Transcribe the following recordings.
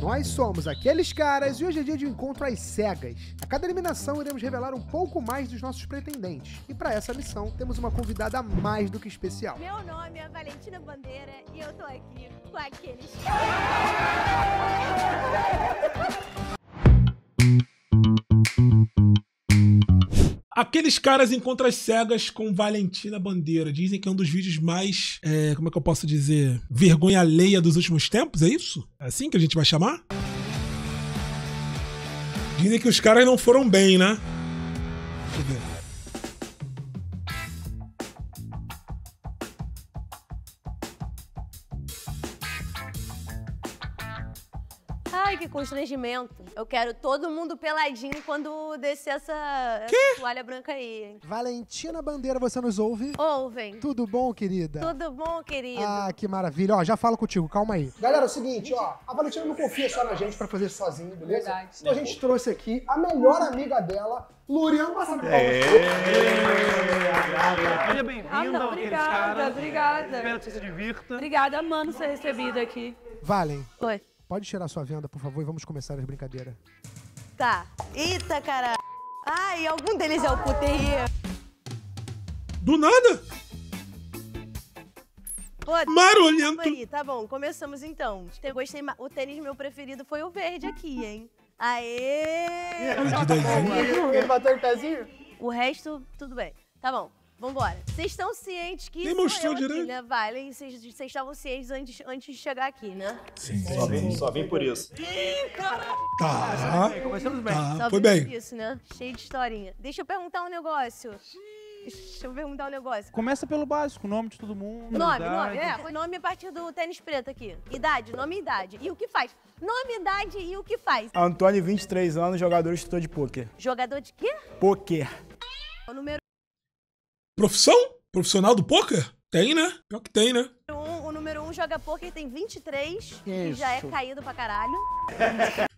Nós somos aqueles caras e hoje é dia de encontro às cegas. A cada eliminação iremos revelar um pouco mais dos nossos pretendentes. E para essa missão temos uma convidada mais do que especial. Meu nome é Valentina Bandeira e eu tô aqui com aqueles. Aqueles caras encontram as cegas com Valentina Bandeira. Dizem que é um dos vídeos mais. é, como é que eu posso dizer? Vergonha alheia dos últimos tempos, é isso? É assim que a gente vai chamar? Dizem que os caras não foram bem, né? Deixa eu ver. Que constrangimento. Eu quero todo mundo peladinho quando descer essa, essa toalha branca aí. hein? Valentina Bandeira, você nos ouve? Ouvem. Tudo bom, querida? Tudo bom, querido? Ah, que maravilha. Ó, já falo contigo, calma aí. Galera, é o seguinte, ó. A Valentina não confia só na gente pra fazer sozinho, beleza? Verdade. Então a gente trouxe aqui a melhor amiga dela, Lurian Massacre. Ah, Seja bem-vindo não, ao Aqueles obrigada, obrigada. Espero que você se divirta. Obrigada, amando ser recebida aqui. Valen, Oi. Pode tirar sua venda, por favor, e vamos começar as brincadeiras. Tá. Eita, caralho. Ai, algum deles é o puteria. Do nada? Pô, Marolhento. aí, tá bom, começamos então. Eu gostei, o tênis meu preferido foi o verde aqui, hein? Aê! Adidasinho. Ele bateu o pezinho? O resto, tudo bem. Tá bom, vambora. Vocês estão cientes que Nem mostrou aqui, direito. né? Vale, vocês estavam cientes antes, antes de chegar aqui, né? Sim, Só vim, só vim por isso. Tá. Começamos bem. Tá, Só foi bem. Isso, né? Cheio de historinha. Deixa eu perguntar um negócio. Deixa eu perguntar um negócio. Começa pelo básico, nome de todo mundo. Nome, idade. nome, é, foi nome a partir do tênis preto aqui. Idade, nome e idade. E o que faz? Nome, idade e o que faz. Antônio, 23 anos, jogador instrutor de pôquer. Jogador de quê? Pôquer. O número Profissão? Profissional do poker? Tem, né? Pior que tem, né? um, o número um joga poker, tem 23 e Isso. já é caído pra caralho.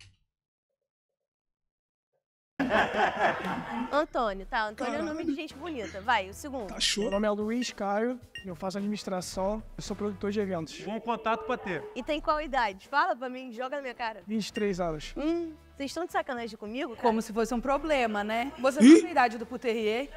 Antônio, tá? Antônio é nome de gente bonita. Vai, o segundo. Tá Meu show. nome é Luiz Caio, eu faço administração, eu sou produtor de eventos. Bom contato pra ter. E tem qual idade? Fala pra mim, joga na minha cara. 23 anos. Hum, vocês estão de sacanagem comigo? cara? Como se fosse um problema, né? Você Ih. sabe a idade do puterrier?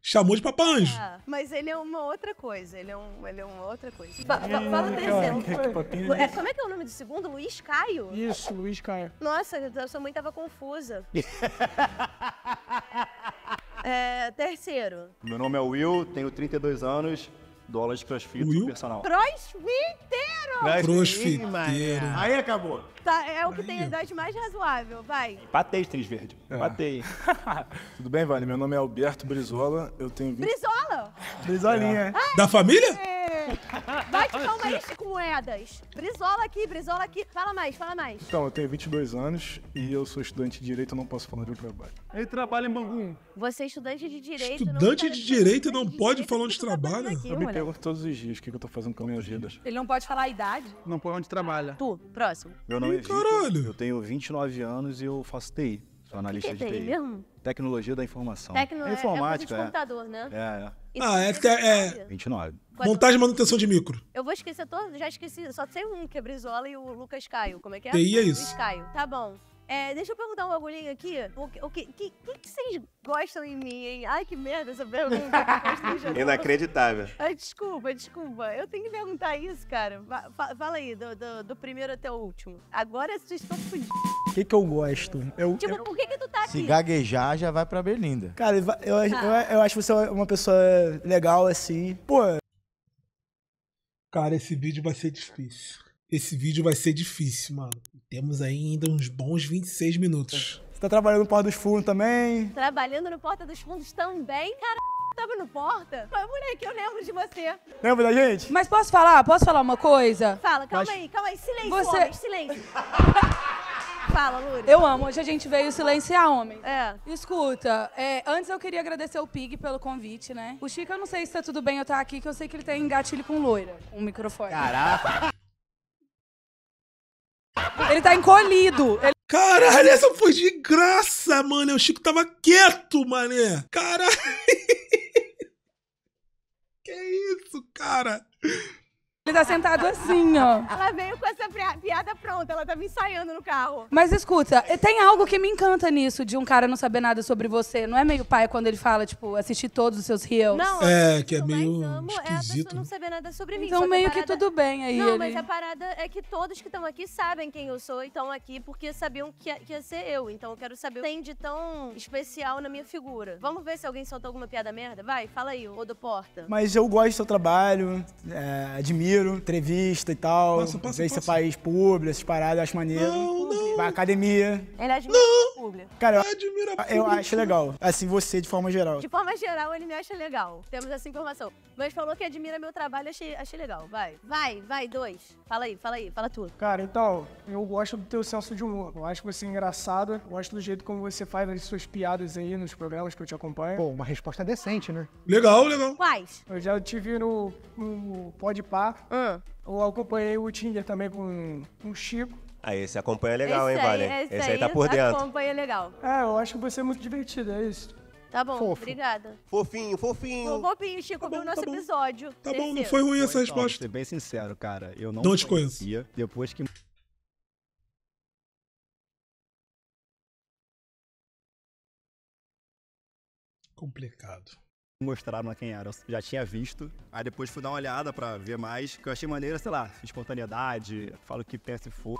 Chamou de papanjo. Ah, mas ele é uma outra coisa. Ele é, um, ele é uma outra coisa. Fa- fa- fala terceiro. papinho. É, como é que é o nome do segundo? Luiz Caio? Isso, Luiz Caio. Nossa, a sua mãe tava confusa. é, terceiro. Meu nome é Will, tenho 32 anos, dou aula de crossfit Will? personal. Crossfiteiro! Crossfiteiro. Aí acabou. Tá, é o que tem a idade mais razoável, vai. Patei, tênis verde. Patei. Tudo bem, Vale? Meu nome é Alberto Brizola, eu tenho 20... Brizola! Brisolinha. Da família? Bate palma aí, Chico Moedas. Brizola aqui, Brizola aqui. Fala mais, fala mais. Então, eu tenho 22 anos e eu sou estudante de Direito, eu não posso falar de trabalho. Ele trabalha em Bangu. Você é estudante de direito. Estudante não de direito e não de pode direito, falar onde tá trabalha? Eu me pergunto todos os dias o que eu tô fazendo com a minha vida. Ele não pode falar a idade? Não põe onde trabalha. Tu, próximo. Meu nome é Ih, Vitor, caralho. eu tenho 29 anos e eu faço TI. Sou O que analista é de TI mesmo? Tecnologia da informação. Tecno, é- é Informática, de é. computador, né? É, é. Ah, é é- 29. Qual é teu- Montagem e manutenção de micro. Eu vou esquecer todos, já esqueci, só sei um, que é Brizola e o Lucas Caio. Como é que é? TI é isso. Luiz Caio. Tá bom. É, deixa eu perguntar um bagulhinho aqui. O que, o que, que, que vocês gostam em mim, hein? Ai, que merda essa pergunta. Inacreditável. Ai, desculpa, desculpa. Eu tenho que perguntar isso, cara. Fala aí, do, do, do primeiro até o último. Agora vocês estão fodidos. O que, que eu gosto? Eu, Tipo, por que que tu tá Se aqui? gaguejar, já vai pra Berlinda. Cara, eu, eu, eu, eu acho você uma pessoa legal, assim. Pô, Cara, esse vídeo vai ser difícil. Esse vídeo vai ser difícil, mano. Temos ainda uns bons 26 minutos. você tá trabalhando no Porto dos Fundos também. Trabalhando no Porta dos Fundos também? Cara, tava no Porta? Mas, moleque, eu lembro de você. Lembra da gente? Mas posso falar? Posso falar uma coisa? Fala, calma Mas- aí, calma aí. Silêncio, Você- homens, silêncio. Fala, Lúria. Eu amo. Hoje a gente veio silenciar homem. É. Escuta, é, antes eu queria agradecer o Pig pelo convite, né? O Chico, eu não sei se tá tudo bem eu estar aqui, que eu sei que ele tem gatilho com loira, o microfone. Caraca. Ele tá encolhido. Ele- Caralho, essa foi de graça, mano. O Chico tava quieto, mané. Caralho. Que isso, cara? Ele tá sentado assim, ó. Ela veio com essa pi- piada pronta, ela tava ensaiando no carro. Mas escuta, tem algo que me encanta nisso, de um cara não saber nada sobre você. Não é meio pai quando ele fala, tipo, assistir todos os seus reels? Não, É, que é eu meio mais amo é a esquisito, pessoa não saber nada sobre mim. Então que meio que parada- tudo bem aí. Não, ele- mas a parada é que todos que estão aqui sabem quem eu sou e estão aqui porque sabiam que ia, que ia ser eu. Então eu quero saber o que tem de tão especial na minha figura. Vamos ver se alguém soltou alguma piada merda? Vai, fala aí, ô do Porta. Mas eu gosto do seu trabalho, é, admiro, entrevista e tal. Passa, passa, Ver se você passa. faz publi, essas paradas, eu acho maneiro. Não, não. Vai à academia. Ele admira o público. Cara, eu, Admira eu público. acho legal. Assim, você de forma geral. De forma geral, ele me acha legal. Temos essa informação. Mas falou que admira meu trabalho, achei, achei legal. Vai. Vai, vai, dois. Fala aí, fala aí, fala tudo. Cara, então, eu gosto do teu senso de humor. Eu acho você engraçado. Gosto do jeito como você faz as suas piadas aí nos programas que eu te acompanho. Pô, uma resposta decente, né? Legal, legal. Quais? Eu já te vi no, no Podpah. Hum. Eu acompanhei o Tinder também com, com o Chico. Aí, esse acompanha legal, hein, esse Vale? aí, Esse aí tá por dentro. Acompanha legal. É, eu acho você muito divertido, é isso. Tá bom, Fofo. obrigada. Fofinho, fofinho. Bobinho, Chico, viu o nosso tá bom. episódio. Tá bom, não foi ruim essa resposta. Ser bem sincero, cara, eu não, Não te conhecia. Depois que Complicado. mostraram quem era, eu já tinha visto. Aí depois fui dar uma olhada pra ver mais, que eu achei maneira, sei lá, espontaneidade, falo que pensa e for.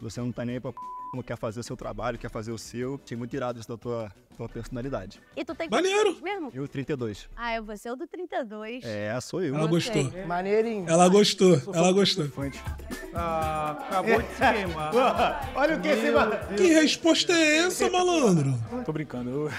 Você não tá nem aí pra p... não quer fazer o seu trabalho, quer fazer o seu. Achei muito irado isso da tua, tua personalidade. E tu tem Maneiro. mesmo? Eu, 32. Ah, é você o do 32. É, sou eu. Ela gostou. Maneirinho. Ela gostou. Ela gostou. Ah, acabou de se queimar. Olha o que esse mano. Que resposta é essa, malandro? Tô brincando. Eu,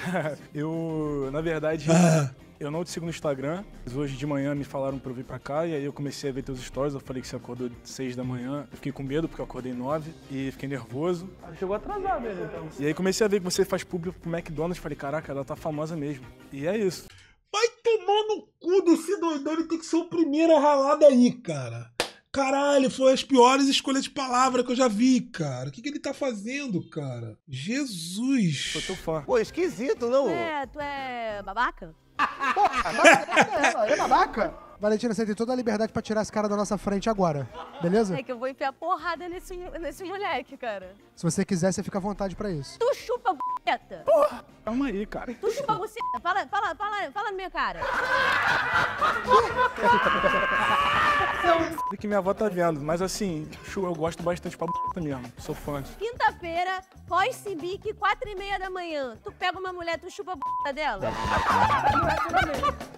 eu, na verdade, Ah. Eu não te sigo no Instagram. Mas hoje de manhã me falaram pra eu vir pra cá e aí eu comecei a ver teus stories. Eu falei que você acordou de 6 da manhã. Eu fiquei com medo porque eu acordei 9 e fiquei nervoso. Chegou atrasado ele, então. E aí comecei a ver que você faz público pro McDonald's. Falei, caraca, ela tá famosa mesmo. E é isso. Vai tomar no cu desse doidão, ele tem que ser o primeiro a ralar daí, cara. Caralho, foi as piores escolhas de palavra que eu já vi, cara. O que, que ele tá fazendo, cara? Jesus. teu fã. Pô, esquisito, não? É, tu é babaca? É babaca. Valentina, você tem toda a liberdade pra tirar esse cara da nossa frente agora, beleza? É que eu vou enfiar porrada nesse, nesse moleque, cara. Se você quiser, você fica à vontade pra isso. Tu chupa buceta. Calma aí, cara. Tu chupa buceta. Fala, fala, fala, fala na minha cara. E que minha avó tá vendo. Mas assim, eu gosto bastante pra b mesmo. Sou fã. Quinta-feira, pós-cibique, quatro e meia da manhã. Tu pega uma mulher, tu chupa a buceta dela?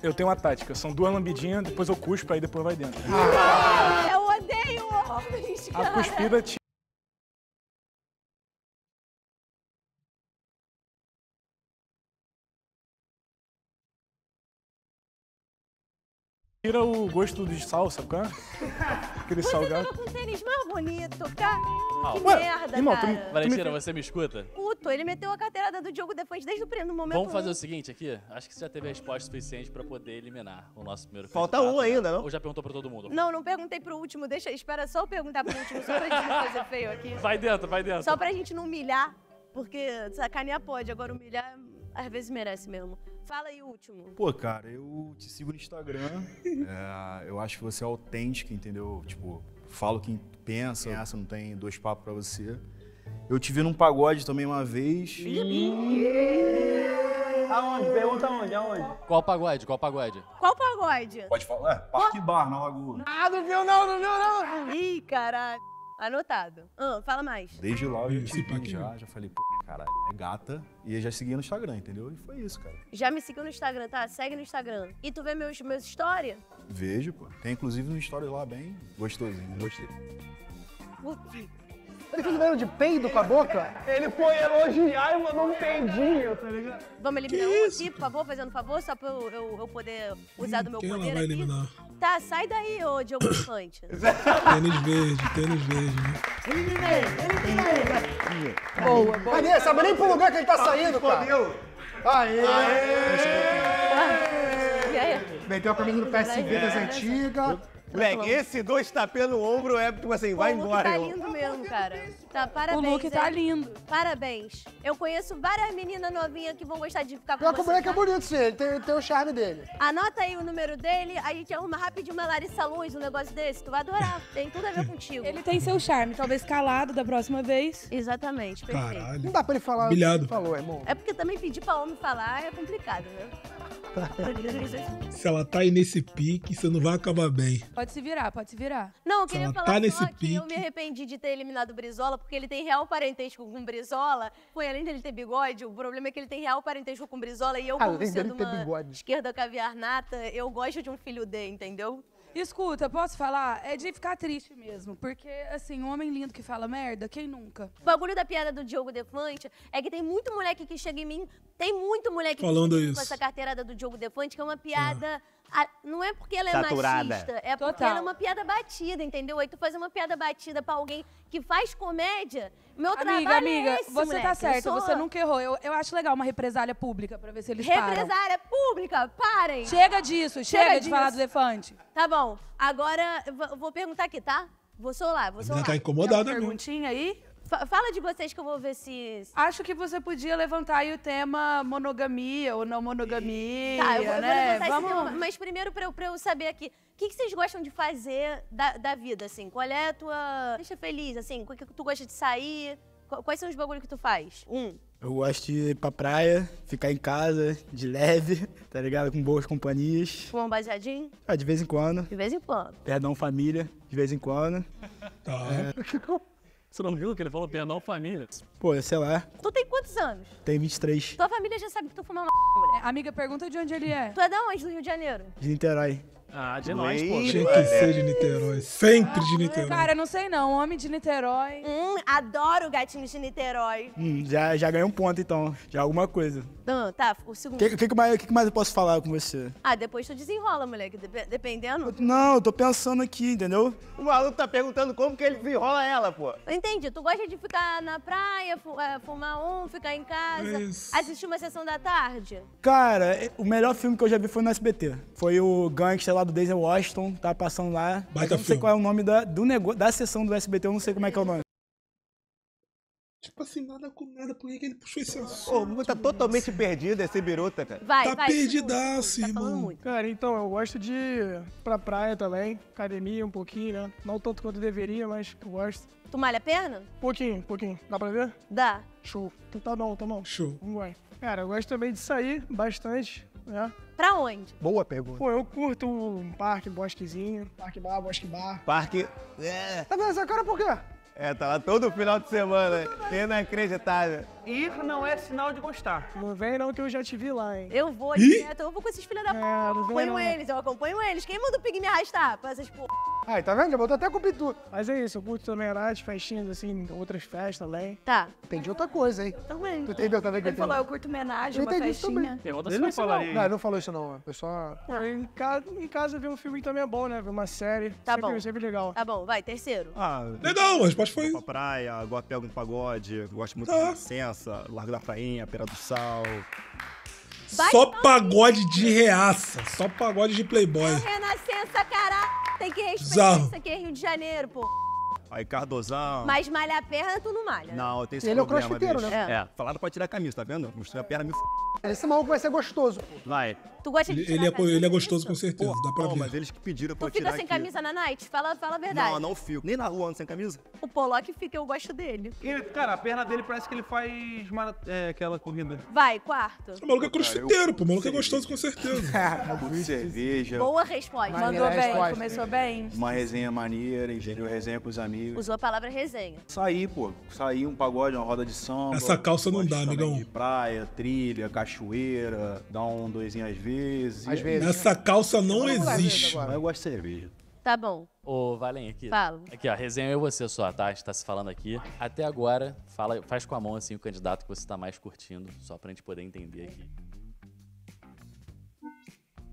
Eu tenho uma tática. São duas lambidinhas, depois eu cuspo, aí depois vai dentro. Eu odeio homens, A cara. cuspida tira. Tira o gosto de sal, sabe qual é? Aquele Você salgado. tava com um tênis mais bonito, cara. Que Ué, merda, irmão, tu- cara. Valentina, você me escuta? Puto, ele meteu a carteirada do Diogo depois desde o primeiro momento. Vamos fazer um. o seguinte aqui. Acho que você já teve a resposta suficiente pra poder eliminar o nosso primeiro Falta candidato, um né? ainda, não? Ou já perguntou pra todo mundo? Não, não perguntei pro último. Deixa, espera só eu perguntar pro último, só pra gente não fazer feio aqui. Vai dentro, vai dentro. Só pra gente não humilhar, porque sacanear pode, agora humilhar às vezes merece mesmo. Fala aí, último. Pô, cara, eu te sigo no Instagram. É, eu acho que você é autêntica, entendeu? Tipo, falo o que pensa, essa não tem dois papos pra você. Eu te vi num pagode também uma vez. Aonde? Pergunta aonde? Aonde? Qual pagode? Qual pagode? Qual pagode? Pode falar? É, Parque Bar, na Lagoa. Ah, não viu não, não viu não. Ih, caralho. Anotado. Ah, fala mais. Desde lá eu já paquinho. já, já falei, pô, caralho, é gata. E eu já segui no Instagram, entendeu? E foi isso, cara. Já me seguiu no Instagram, tá? Segue no Instagram. E tu vê meus, meus stories? Vejo, pô. Tem inclusive um story lá bem gostosinho, gostei. Putz. Ele fez um barulho de peido com a boca? Ele foi elogiar e mandou um peidinho, tá ligado? Vamos eliminar um aqui, por favor, fazendo favor, só pra eu, eu- eu poder usar do meu Quem ela poder vai aqui. eliminar? Tá, sai daí, ô Diogo Infante. Tênis verde, tênis verde. né? Boa, boa. Cadê? Sabe nem pro lugar que ele tá saindo, cara. Aê! Aí? Meteu a camisa do PSV das antigas. Moleque, esse dois tapinhas no ombro é tipo assim, vai o look embora. tá lindo mesmo, cara. Tá, parabéns. O look tá hein? lindo. Parabéns. Eu conheço várias meninas novinhas que vão gostar de ficar com Pior que o você. moleque é tá? bonito, sim. Ele tem, tem o charme dele. Anota aí o número dele, a gente arruma rapidinho uma Larissa Luz, um negócio desse. Tu vai adorar. Tem tudo a ver contigo. Ele tem seu charme, talvez calado da próxima vez. Exatamente, perfeito. Caralho. Não dá pra ele falar Humilhado. o que ele falou, irmão. É porque também pedir pra homem falar é complicado, né? Se ela tá aí nesse pique, você não vai acabar bem. Pode se virar, pode se virar. Não, eu queria ela falar tá só nesse que eu pique. me arrependi de ter eliminado o Brizola, porque ele tem real parentesco com o Brizola. Foi além dele ter bigode, o problema é que ele tem real parentesco com o Brizola e eu, como Além sendo uma bigode. esquerda caviar nata, eu gosto de um filho D, entendeu? Escuta, posso falar? É de ficar triste mesmo. Porque, assim, um homem lindo que fala merda, quem nunca? O bagulho da piada do Diogo Defante é que tem muito moleque que chega em mim, tem muito moleque Falando que chega em mim isso. com essa carteirada do Diogo Defante, que é uma piada. A- não é porque ela é Saturada. machista, é porque Total. ela é uma piada batida, entendeu? Aí tu fazer uma piada batida pra alguém que faz comédia, meu Amiga, trabalho amiga, é esse, você moleque. tá certa, sou você nunca errou. Eu, eu acho legal uma represália pública pra ver se eles param. Represária pública, parem! Chega disso, chega, Chega de falar disso. do Defante. Tá bom, agora eu vou- perguntar aqui, tá? Vou solar, vou solar. menina tá Tem incomodada uma mesmo. perguntinha aí? Fa- Fala de vocês que eu vou ver se... Acho que você podia levantar aí o tema monogamia ou não monogamia, Tá, eu vou, eu vou né? levantar esse Vamos... tema, mas primeiro pra eu, pra eu saber aqui, o que, que vocês gostam de fazer da, da vida, assim? Qual é a tua... Deixa feliz, assim, o que que tu gosta de sair? Qu- Quais são os bagulhos que tu faz? Um. Eu gosto de ir pra praia, ficar em casa, de leve, tá ligado? Com boas companhias. Fumar um baseadinho? Ah, de vez em quando. De vez em quando. Perdão, família, de vez em quando. Tá. Você não viu que ele falou perdão família? Pô, sei lá, Tu tem quantos anos? tem 23 Tua família já sabe que tu fuma uma mulher. Amiga, pergunta de onde ele é. Tu é da onde, do Rio de Janeiro? de Niterói. Ah, de nós, pô. Tinha que ser de Niterói. Sempre de Niterói. Cara, não sei não. Homem de Niterói. Hum, adoro gatinhos de Niterói. Hum, já, já ganhei um ponto então, já alguma coisa. Ah, tá, o O segundo. que, que, que mais, que, que mais eu posso falar com você? Ah, depois tu desenrola, moleque. Dep- dependendo. Não, eu tô pensando aqui, entendeu? O maluco tá perguntando como que ele enrola ela, pô. Eu entendi. Tu gosta de ficar na praia, é, fumar um, ficar em casa, Isso. assistir uma sessão da tarde? Cara, é- o melhor filme que eu já vi foi no SBT. Foi o Gangster lá do Denzel Washington, tá passando lá. Baita eu não sei filme. qual é o nome da, do nego, da sessão do SBT, eu não sei como é que é o nome. Tipo assim, nada com nada. Por que que ele puxou esse assunto? mundo tá totalmente perdido, esse biruta, cara. Vai, Tá vai. perdidaço, Tá irmão. muito. Cara, então, eu gosto de ir pra praia também, academia um pouquinho, né? Não tanto quanto deveria, mas eu gosto. Tu malha a perna? Pouquinho, pouquinho. Dá pra ver? Dá. Show. Então tá bom, tá bom. Show. Vamos lá. Cara, eu gosto também de sair bastante, né? Pra onde? Boa pergunta. Pô, eu curto um parque, bosquezinho, parque bar, bosque bar. Parque. É, Tá vendo essa cara por quê? É, tá lá todo final de semana. Inacreditável. Ir não é sinal de gostar. Não vem não que eu já te vi lá, hein? Eu vou direto, eu vou com esses filhos da p. É, não acompanho não. eles, eu acompanho eles. Quem manda o Pig me arrastar pra essas p... Aí, tá vendo? Já botou até com pitu. Mas é isso, eu curto também as festinhas, assim, outras festas também. Tá. Entendi outra coisa, hein? Também. Tu entendeu também que Ele eu falou, eu curto homenagem, Eu uma festinha. Pergunta Ele se não não falaria Não, ele não falou isso não. Foi só... Em casa, em casa ver um filme também é bom, né? Ver uma série. Tá sempre, bom. Sempre legal. Tá bom, vai, terceiro. Ah, Legal, a resposta foi vou pra praia, gosto pego no pagode, gosto muito Tá. de licença, Largo da Prainha, Pera do Sal. Vai só pagode de reaça. Só pagode de playboy. Renascença, caralho. Tem que respeitar isso aqui é Rio de Janeiro, pô. Aí Cardozão. Mas malhar a perna, tu não malha. Não, eu tenho esse Ele é o problema, crossfiteiro, né? É. Falaram pra tirar a camisa, tá vendo? Mostrei a perna, me f... Esse maluco vai ser gostoso. Vai. Tu gosta de Ele, tirar ele é, camisa, ele é é gostoso com certeza, dá pra Não, mas ver. eles que pediram pra Tu eu fica tirar sem aqui. camisa na night? Fala, fala a verdade. Não, não fico. Nem na rua ando sem camisa. O Pollock fica, eu gosto dele. E, cara, a perna dele parece que ele faz mara- é, aquela corrida. Vai, quarto. O maluco é crossfiteiro, pô. O maluco é gostoso com certeza. Cerveja, Boa resposta. Maneira Mandou bem, resposta. começou bem. uma resenha maneira, entendeu? Resenha com os amigos. Usou a palavra resenha. Sair, pô. Sair um pagode, uma roda de samba. Essa calça não dá, amigão. De praia, trilha, cachoeira, dar um doisinho às vezes. Às E- vezes. Essa calça não existe. agora. Mas eu gosto de cerveja. Tá bom. Ô, Valen, aqui. Fala. Aqui, ó, resenha eu e você só, tá? A gente tá se falando aqui. Até agora, fala, faz com a mão, assim, o candidato que você tá mais curtindo, só pra gente poder entender aqui.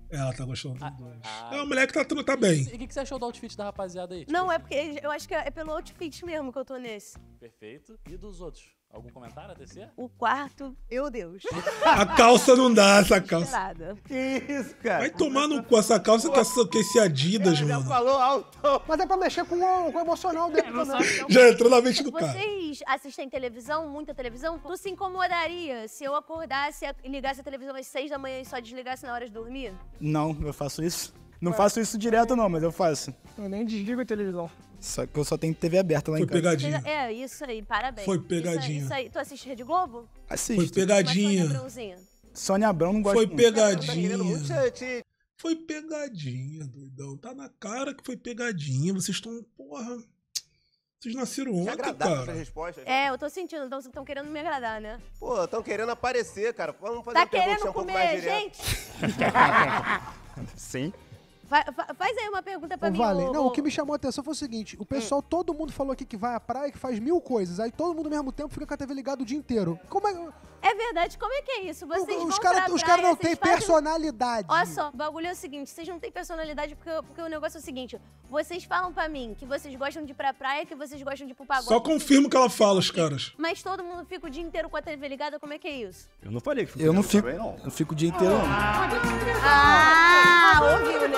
Ela tá gostando dos dois. ah. É, o moleque tá, tá bem. E o que, que você achou do outfit da rapaziada aí? Tipo, Não, é porque eu acho que é pelo outfit mesmo que eu tô nesse. Perfeito. E dos outros? Algum comentário a tecer? O quarto, meu Deus. A calça não dá, essa calça. Que isso, cara? Vai tomar no cu essa calça que, essa, que esse Adidas, mano. Falou alto. Mas é pra mexer com o, com o emocional dele também. Já entrou na mente do cara. Vocês assistem televisão, muita televisão? Tu se incomodaria se eu acordasse e ligasse a televisão às seis da manhã e só desligasse na hora de dormir? Não, eu faço isso. Não faço isso direto não, mas eu faço. Eu nem desligo a televisão. Só que eu só tenho TV aberta lá Foi em casa. pegadinha. É, isso aí, parabéns. Foi Isso aí- pegadinha. Isso aí, Tu assiste Rede Globo? Assisto. Foi pegadinha. Uma Sônia Abrão não gosta Foi muito. pegadinha. Gente, Foi pegadinha, doidão. Tá na cara que foi pegadinha. Vocês estão, porra. Vocês nasceram ontem, agradável essas cara. respostas. É, eu tô sentindo, então vocês estão querendo me agradar, né? Pô, estão querendo aparecer, cara. Vamos fazer Tá uma pergunta querendo um pouco mais comer, direta. gente? Sim. Fa- fa- faz aí uma pergunta pra Ô, mim. Vale, ô- não, o que me chamou a atenção foi o seguinte: o pessoal, todo mundo falou aqui que vai à praia, que faz mil coisas, aí todo mundo ao mesmo tempo fica com a TV ligada o dia inteiro. Como é É verdade, como é que é isso? Vocês os cara- pra os caras não têm personalidade. Olha só, o bagulho é o seguinte, vocês não têm personalidade porque, porque o negócio é o seguinte, vocês falam pra mim que vocês gostam de ir pra praia, que vocês gostam de ir pro pagode. Só confirmo o que ela fala, os caras. Mas todo mundo fica o dia inteiro com a TV ligada, como é que é isso? Eu não falei que fico Eu não fico, também, não. eu fico o dia inteiro não. Ah, ouviu, né?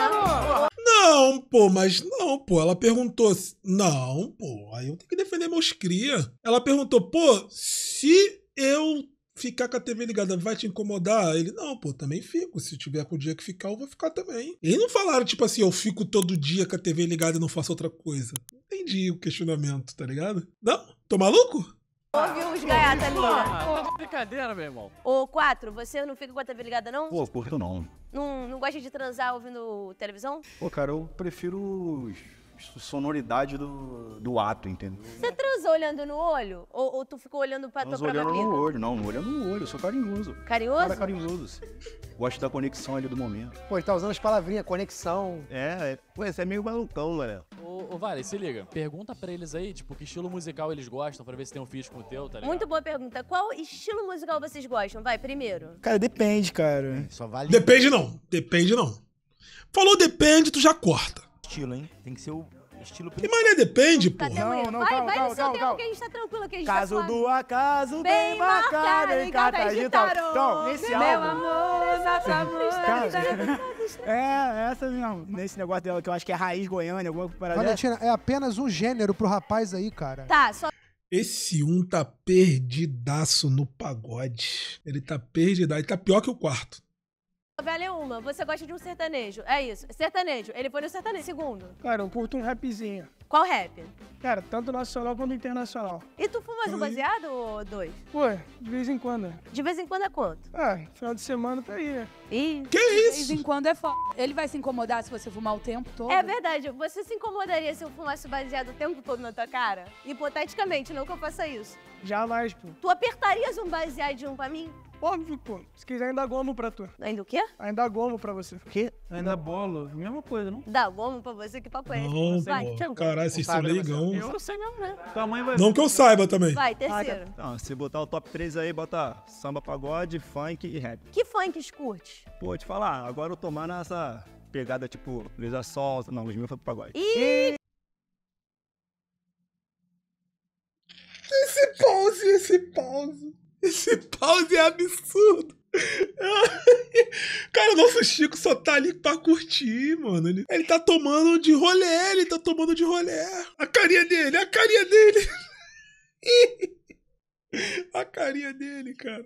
Não, pô, mas não, pô. Ela perguntou. se- Não, pô. Aí eu tenho que defender meus cria. Ela perguntou, pô, se eu ficar com a TV ligada vai te incomodar? Ele, não, pô, também fico. Se tiver com o dia que ficar, eu vou ficar também. E não falaram, tipo assim, eu fico todo dia com a TV ligada e não faço outra coisa. Entendi o questionamento, tá ligado? Não? Tô maluco? Ouviu os gaiatos ali? Porra, brincadeira, meu irmão. Ô, quatro, você não fica com a TV ligada, não? Pô, curto não. Não, não gosta de transar ouvindo televisão? Pô, cara, eu prefiro os- sonoridade do, do ato, entendeu? Você transou olhando no olho? Ou, ou tu ficou olhando pra tua Mas própria olhando pica? no olho, não, não olhando no olho, eu sou carinhoso. Carinhoso? Cara carinhoso. Gosto da conexão ali do momento. Pô, ele tá usando as palavrinhas, conexão. É, é. Pô, você é meio malucão, mano. Ô, ô, Vale, se liga. Pergunta pra eles aí, tipo, que estilo musical eles gostam, pra ver se tem um feat com o teu, tá ligado? Muito boa pergunta. Qual estilo musical vocês gostam? Vai, primeiro. Cara, depende, cara. Só vale Depende não. Depende não. Falou depende, tu já corta. Estilo, hein? Tem que ser o estilo Que mané depende, Tá porra. até amanhã. não, vai, calma, vai calma, no seu calma, tempo calma. que a gente tá tranquilo, que a gente Caso tá do acaso Bem marcado em em carta cartas de tarô. Então, nesse Meu álbum... amor, nosso amor. Cara, é, essa mesmo. Nesse negócio dela que eu acho que é raiz goiânia, alguma parada. Valentina, é apenas um gênero pro rapaz aí, cara. Tá, só Esse um tá perdidaço no pagode. Ele tá perdidaço. Ele tá pior que o quarto. Vale uma. Você gosta de um sertanejo. É isso. Sertanejo. Ele foi no sertanejo. Segundo. Cara, eu curto um rapzinho. Qual rap? Cara, tanto nacional quanto internacional. E tu fumas um baseado ou dois? Pô, de vez em quando. De vez em quando é quanto? Ah, final de semana tá aí, né? Ih. Que De vez isso? em quando é foda. Ele vai se incomodar se você fumar o tempo todo? É verdade. Você se incomodaria se eu fumasse baseado o tempo todo na tua cara? Hipoteticamente, não que eu faça isso. Jamais, pô. Tu apertarias um baseadinho pra mim? Óbvio, pô. Se quiser, ainda gomo pra tu. Ainda o quê? Ainda gomo pra você. Que? Ainda bolo. Mesma coisa, não? Dá gomo pra você, que papo é esse? Não, Vai, pô. tchau. Caralho, vocês são leigão. Eu não sei mesmo, né? Tua mãe vai Não que eu saiba também. Vai, terceiro. Então, se botar o top 3 aí, bota samba, pagode, funk e rap. Que funks curte? Pô, te falar, agora eu tô mais nessa pegada tipo Luísa Sonza. Não, Luiz Mil foi pro pagode. Ih, Esse pause, esse pause. Esse pause é absurdo. Cara, o nosso Chico só tá ali pra curtir, mano. Ele, ele tá tomando de rolé, ele tá tomando de rolé. A carinha dele, a carinha dele. A carinha dele, cara.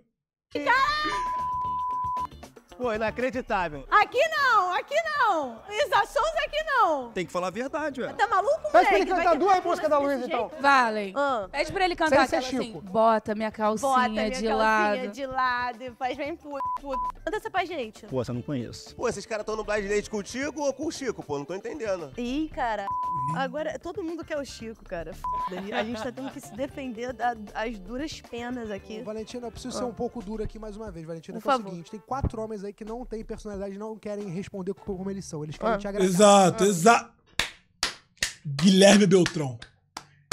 Pô, inacreditável. aqui não, aqui não. Isa Souza aqui não. Tem que falar a verdade, ué. Tá maluco, Pede pra moleque? ele cantar duas músicas da Luísa, então. Valen. Ah. Pede pra ele cantar Sem aquela assim. Chico. Bota minha calcinha Bota minha de calcinha lado. de lado e faz bem puto, puto. Canta essa pra gente. Pô, essa eu não conheço. Pô, esses caras tão no blind date contigo ou com o Chico, pô? Não tô entendendo. Ih, cara. Agora, todo mundo quer o Chico, cara. A gente tá tendo que se defender das duras penas aqui. Ô, Valentina, eu preciso ser um pouco duro aqui mais uma vez, Valentina. Por é o seguinte: tem quatro homens aí que não têm personalidade e não querem responder como eles são. Eles querem Ah. te agradar. Exato, exato. Guilherme Beltrão.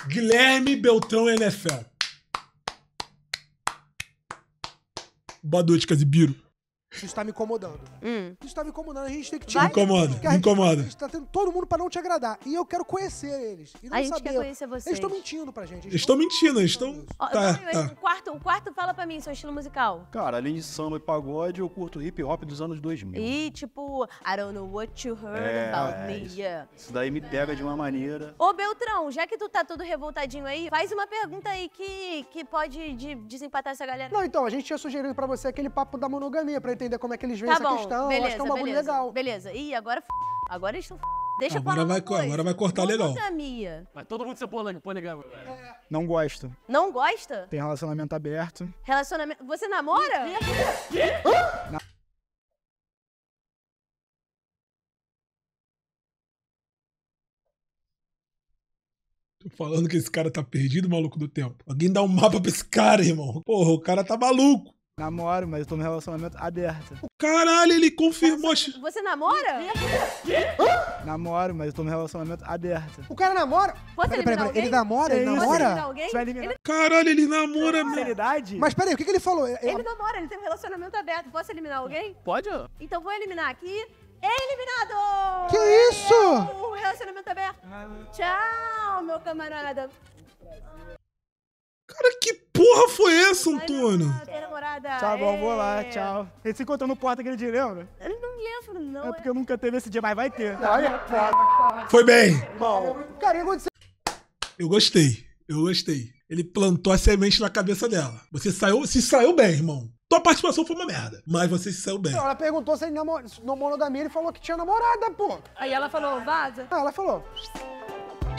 Guilherme Beltrão NFL. Boa noite, Casibiro. Isso tá me incomodando. Hum. Isso tá me incomodando. A gente tem que Me tirar. incomoda, a me gente- incomoda. A gente tá tendo todo mundo pra não te agradar. E eu quero conhecer eles. E não A gente saber. quer conhecer vocês. Eles estão mentindo pra gente. Eles estão mentindo, eles estão. Ó, Tá, tá. O quarto, o quarto fala pra mim, seu estilo musical. Cara, além de samba e pagode, eu curto hip hop dos anos 2000. E tipo, I don't know what you heard É, about é me. isso. Yeah. Isso daí me pega de uma maneira. Ô, Beltrão, já que tu tá todo revoltadinho aí, faz uma pergunta aí que, que pode de- desempatar essa galera. Não, então, a gente tinha sugerido pra você aquele papo da monogamia, pra entender como é que eles veem Tá essa bom, questão. beleza, Acho que é um bagulho beleza, legal. Beleza. Ih, agora f... Agora eles estão f... Deixa eu Agora vai coisa. agora vai cortar legal. Monogamia. Vai todo mundo ser polêmico, polêmico. Não gosto. Não gosta? Tem relacionamento aberto. Relacionamento... Você namora? Tô falando que esse cara tá perdido, maluco do tempo. Alguém dá um mapa pra esse cara, irmão. Porra, o cara tá maluco. Namoro, mas eu tô no relacionamento aberto. Caralho, ele confirmou. Você namora? Namoro, mas eu tô no relacionamento aberto. O cara namora? Posso Peraí, eliminar peraí, peraí. alguém? Ele namora? Ele eliminar namora? alguém? Você vai eliminar- Ele... Caralho, ele namora mesmo. Sinceridade? Mas peraí, o que, que ele falou? É- é- ele namora, ele tem um relacionamento aberto. Posso eliminar alguém? Pode? Então vou eliminar aqui. Eliminado! Que isso? O relacionamento aberto. Tchau, meu camarada. Cara, que porra foi essa, Antônio? Tchau, bom, vou lá, É. tchau. Ele se encontrou no porta aquele dia, lembra? Eu não lembro, não. É porque nunca teve esse dia, mas vai ter. Foi bem. Cara, o que aconteceu? Eu gostei. Eu gostei. Ele plantou a semente na cabeça dela. Você saiu, se saiu bem, irmão. Tua participação foi uma merda, mas você se saiu bem. Ela perguntou se ele se não monogamia, ele falou que tinha namorada, pô. Aí ela falou, vaza. Ah, ela falou.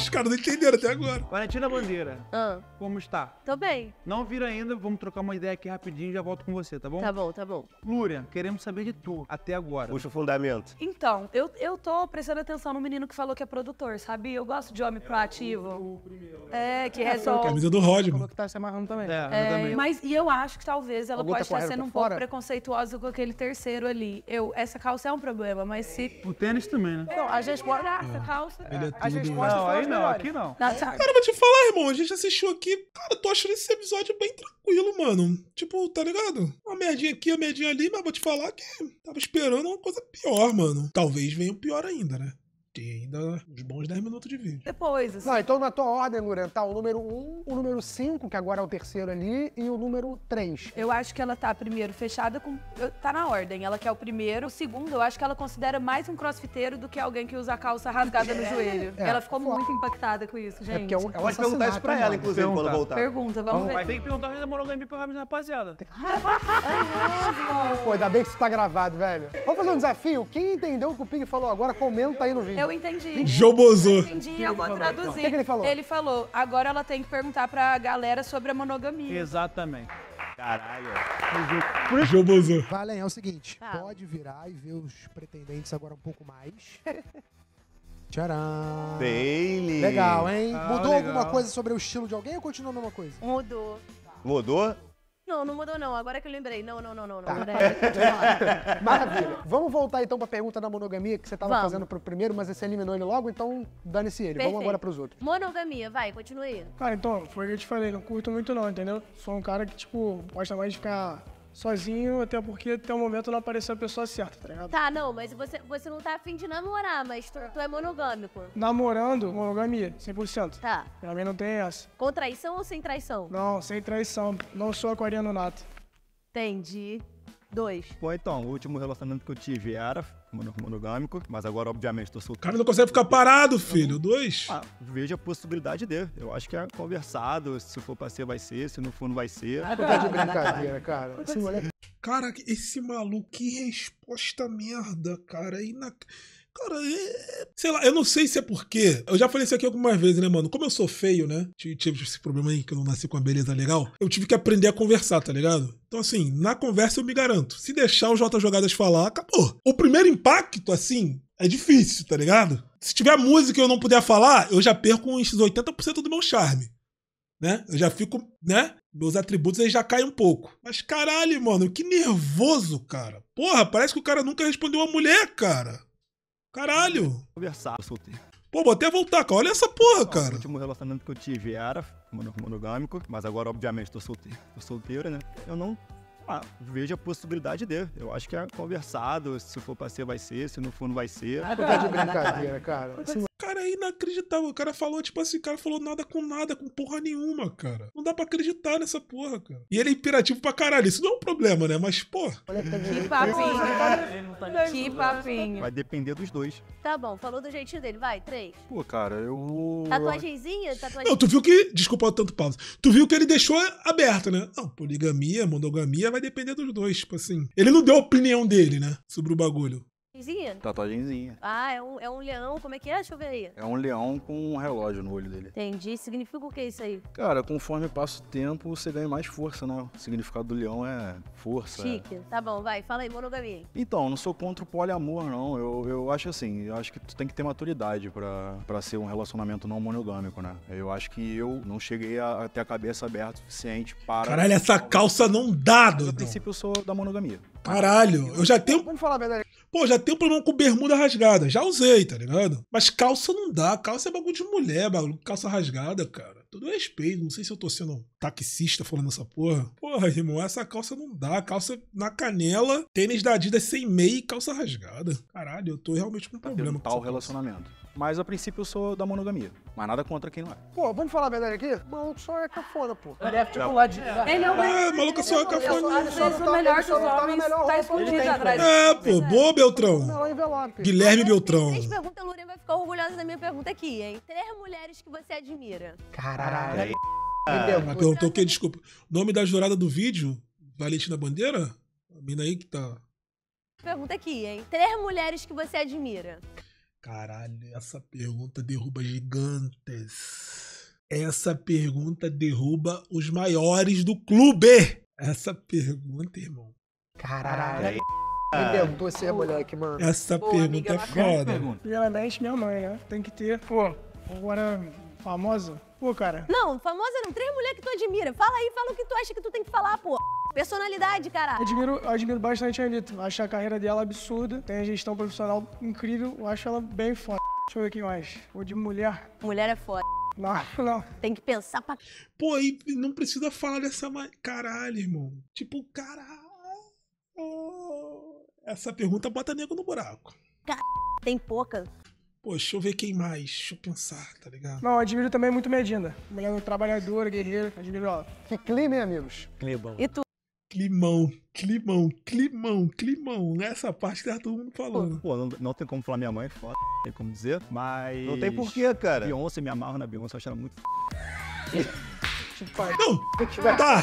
Os caras não entenderam até agora. Valentina Bandeira, Ah, como está? tô bem. Não vira ainda, vamos trocar uma ideia aqui rapidinho e já volto com você, tá bom? Tá bom, tá bom. Lúria, queremos saber de tu, até agora. Puxa o fundamento. Então, eu, eu tô prestando atenção no menino que falou que é produtor, sabe? Eu gosto de homem proativo. É, que resolve. Camisa do Rodman. Falou que tá se amarrando também. É, É, exatamente. mas e eu acho que talvez ela Algum tá pode estar correndo sendo pra um pouco fora? preconceituosa com aquele terceiro ali. Eu, essa calça é um problema, mas se. O tênis também, né? Não, as respostas. Ah, essa calça. Ele é As tudo. respostas Não, foram aí as não, aqui não. Ah, tá. Cara, vou te falar, irmão. A gente assistiu aqui. Cara, tô achando esse episódio bem tranquilo, mano. Tipo, tá ligado? Uma merdinha aqui, uma merdinha ali, mas vou te falar que tava esperando uma coisa pior, mano. Talvez venha o pior ainda, né? Tem ainda uns bons 10 minutos de vídeo. Depois, assim. Não, então na tua ordem, Luren, tá o número 1, o número 5, que agora é o terceiro ali, e o número 3. Eu acho que ela tá primeiro fechada com. Tá na ordem. Ela quer o primeiro. O segundo, eu acho que ela considera mais um crossfiteiro do que alguém que usa a calça rasgada no joelho. É. Ela ficou muito impactada com isso, gente. É porque é um, é um Pode perguntar isso pra ela, assassinato, inclusive, quando Perguntar. voltar. Pergunta, vamos ver. Vai ter que perguntar se é monogamia pra rapaziada. Pô, ainda bem que isso tá gravado, velho. Vamos fazer um desafio? Quem entendeu o que o Pig falou agora, comenta aí no vídeo. Eu entendi. Jobozou. Entendi, eu vou traduzir. O que que ele falou? Ele falou, agora ela tem que perguntar pra galera sobre a monogamia. Exatamente. Caralho. Jobozou. Valen, é o seguinte, Tá. pode virar e ver os pretendentes agora um pouco mais. Tcharam. Bailey. Legal, hein? Ah, Mudou legal. alguma coisa sobre o estilo de alguém ou continua a mesma coisa? Mudou. Mudou? Não, não mudou não. Agora que eu lembrei. Não, não, não, não. não. Tá. Peraí. Maravilha. Vamos voltar então pra pergunta da monogamia que você tava Vamos. fazendo pro primeiro, mas você eliminou ele logo, então dane-se ele. Vamos Perfeito. agora pros outros. Monogamia, vai, continua aí. Cara, então, foi o que eu te falei, não curto muito não, entendeu? Sou um cara que, tipo, gosta mais de ficar sozinho, até porque até o momento não apareceu a pessoa certa, tá ligado? Tá, não, mas você, você não tá afim de namorar, mas tu, tu é monogâmico. Namorando, monogamia, 100%. Tá. Pra mim não tem essa. Com traição ou sem traição? Não, sem traição. Não sou aquariano nato. Entendi. Dois. Bom, então, o último relacionamento que eu tive era mono- monogâmico, mas agora, obviamente, tô O solteiro. cara não consegue ficar parado, filho. Dois. Ah, vejo a possibilidade de. Eu acho que é conversado. Se for pra ser, vai ser. Se não for, não vai ser. Tá de brincadeira, cara. Esse moleque Cara, esse maluco, que resposta merda, cara. Ina... Cara, é... sei lá, eu não sei se é porque. Eu já falei isso aqui algumas vezes, né, mano? Como eu sou feio, né? Tive, esse problema aí que eu não nasci com a beleza legal. Eu tive que aprender a conversar, tá ligado? Então, assim, na conversa eu me garanto. Se deixar o J Jogadas falar, acabou. O primeiro impacto, assim, é difícil, tá ligado? Se tiver música e eu não puder falar, eu já perco uns 80% do meu charme né? Eu já fico, né? Meus atributos aí já caem um pouco. Mas caralho, mano, que nervoso, cara. Porra, parece que o cara nunca respondeu a mulher, cara. Caralho. Conversar, solteiro. Pô, vou até voltar, cara. Olha essa porra, O cara. último relacionamento que eu tive era mono- monogâmico, mas agora, obviamente, tô solteiro. Tô solteiro, né? Eu não Ah, vejo a possibilidade de. Eu acho que é conversado. Se for pra ser, vai ser. Se não for, não vai ser. Ah, tá de brincadeira, cara. Cara, é inacreditável. O cara falou, tipo assim, o cara falou nada com nada, com porra nenhuma, cara. Não dá pra acreditar nessa porra, cara. E ele é imperativo pra caralho. Isso não é um problema, né? Mas, pô. Que papinho. Que papinho. Vai depender dos dois. Tá bom, falou do jeitinho dele. Vai, três. Pô, cara, eu. Tatuagenzinha? Tatuagem... Não, tu viu que. Desculpa o tanto pausa. Tu viu que ele deixou aberto, né? Não, poligamia, monogamia vai depender dos dois. Tipo assim. Ele não deu a opinião dele, né? Sobre o bagulho. Tatuagenzinha? Tatuagenzinha. Ah, é um, é um leão. Como é que é? Deixa eu ver aí. É um leão com um relógio no olho dele. Entendi. Significa o que isso aí? Cara, conforme passa o tempo, você ganha mais força, né? O significado do leão é força. é- Chique. Tá bom, vai. Fala aí, monogamia. Então, não sou contra o poliamor, não. Eu, eu acho assim, eu acho que tu tem que ter maturidade pra, pra ser um relacionamento não monogâmico, né? Eu acho que eu não cheguei a, a ter a cabeça aberta o suficiente para. Caralho, essa calça não dá, a doidão. princípio eu sou da monogamia. Caralho, eu já tenho. Vamos falar a verdade. Pô, já tenho problema com bermuda rasgada. Já usei, tá ligado? Mas calça não dá. Calça é bagulho de mulher, bagulho. Calça rasgada, cara. Todo respeito. Não sei se eu tô sendo taxista falando essa porra. Porra, irmão, essa calça não dá. Calça na canela, tênis da Adidas sem meia e calça rasgada. Caralho, eu tô realmente com problema com Tal essa calça. relacionamento. Mas a princípio eu sou da monogamia. Mas nada contra quem não é. Pô, vamos falar a verdade aqui? O maluco só é cafona, pô. Deve tipo lá de. Ele é o É, maluco só é cafona. Às vezes o melhor dos homens tá escondido atrás. É, pô, boa, Beltrão. Guilherme Beltrão. Três perguntas, a Lurinha vai ficar orgulhosa da minha pergunta aqui, hein? Três mulheres que você admira. Caralho. Ela perguntou o quê? Desculpa. O nome da jurada do vídeo? Valentina Bandeira? A mina aí que tá. Pergunta aqui, hein? Três mulheres que você admira. Caralho, essa pergunta derruba gigantes. Essa pergunta derruba os maiores do clube. Essa pergunta, irmão. Caralho. Inventou esse moleque, mano. Essa pergunta é foda. Primeiramente, minha mãe, né? Tem que ter, pô, agora famosa. Pô, cara, Não, famosa não. Três mulheres que tu admira. Fala aí, fala o que tu acha que tu tem que falar, pô. Personalidade, caralho. admiro, admiro bastante a Anitta. Acho a carreira dela absurda. Tem a gestão profissional incrível. Eu acho ela bem foda. Deixa eu ver quem mais. O de mulher. Mulher é foda. Não, não. Tem que pensar pra. Pô, e não precisa falar dessa. Caralho, irmão. Tipo, caralho. Essa pergunta bota nego no buraco. Tem pouca. Pô, deixa eu ver quem mais. Deixa eu pensar, tá ligado? Não, admiro também muito Medina. Mulher trabalhadora, guerreira. Admiro ela. Que clima, hein, amigos? E tu? Climão, climão, climão, climão. Nessa parte que tá todo mundo falando. Pô, não, não tem como falar minha mãe, foda, não tem como dizer, mas... Não tem porquê, cara. Beyoncé, me amarro na Beyoncé, eu acho ela muito Não, tá.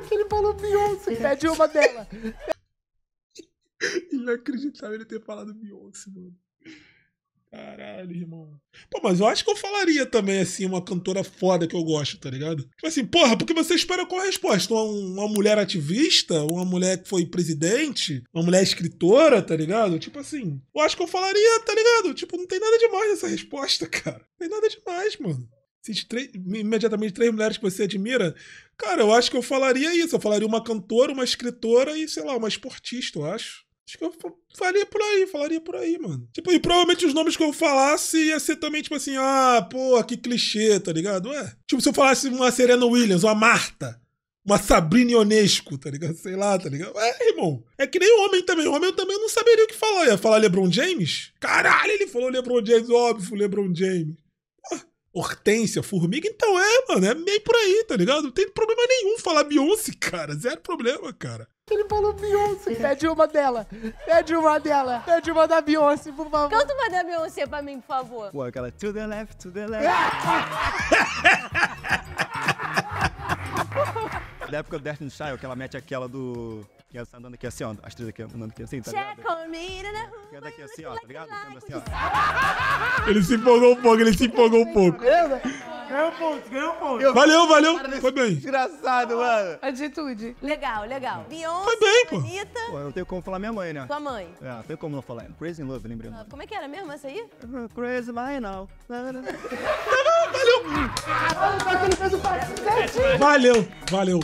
que ele falou Beyoncé. Pede uma dela. Inacreditável ele ter falado Beyoncé, mano. Caralho, irmão. Pô, mas eu acho que eu falaria também, assim, uma cantora foda que eu gosto, tá ligado? Tipo assim, porra, porque você espera qual resposta? Uma, uma mulher ativista? Uma mulher que foi presidente? Uma mulher escritora, tá ligado? Tipo assim, eu acho que eu falaria, tá ligado? Tipo, não tem nada demais nessa resposta, cara. Não tem nada demais, mano. Três, imediatamente três mulheres que você admira. Cara, eu acho que eu falaria isso. Eu falaria uma cantora, uma escritora e, sei lá, uma esportista, eu acho. Acho que eu fa- faria por aí, falaria por aí, mano. Tipo, e provavelmente os nomes que eu falasse ia ser também, tipo assim, ah, pô, que clichê, tá ligado? Ué. Tipo, se eu falasse uma Serena Williams, uma Marta, uma Sabrina Ionesco, tá ligado? Sei lá, tá ligado? É, irmão. É que nem homem também. Homem eu também não saberia o que falar. Ia falar LeBron James? Caralho, ele falou LeBron James, óbvio, LeBron James. Hortência, formiga, então é, mano, é meio por aí, tá ligado? Não tem problema nenhum falar Beyoncé, cara. Zero problema, cara. Ele falou Beyoncé. Pede uma dela. Pede uma dela. Pede uma da Beyoncé, por favor. Canta uma da Beyoncé pra mim, por favor. Pô, aquela to the left, to the left. da época do Destiny Child, que ela mete aquela do... Que ela tá andando aqui assim, ó. As três aqui andando aqui assim, tá ligado? Check on me. Que anda aqui assim, ó, tá ligado? Assim. Ele se empolgou um pouco, ele se empolgou um pouco. Ganhou ponto, ganhou ponto. Valeu, valeu. Foi bem. Desgraçado, mano. Atitude. Legal, legal. Beyoncé, Foi bem, pô. Anitta, Pô, eu não tenho como falar minha mãe, né? tua mãe. É, não tem como não falar. Crazy in Love, lembrei. Ah, Como é que era mesmo essa aí? Crazy by now. Valeu, valeu.